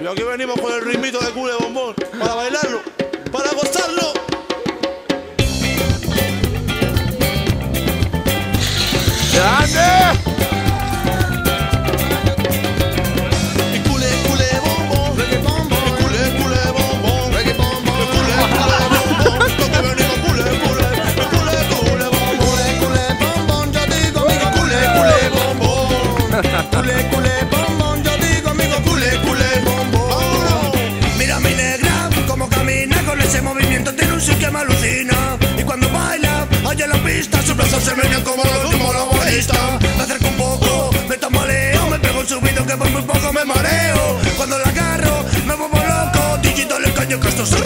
Y aquí venimos con el ritmito de cule bombón para bailarlo, para gozarlo. ¡Grande! Cule, cule movimiento, tiene un que me alucina. Y cuando baila, allá en la pista, sus brazos se menean como la, como la bajista. Me acerco un poco, me tambaleo, me pego un subido que por muy poco me mareo. Cuando la agarro, me vuelvo loco, digito le caño que esto se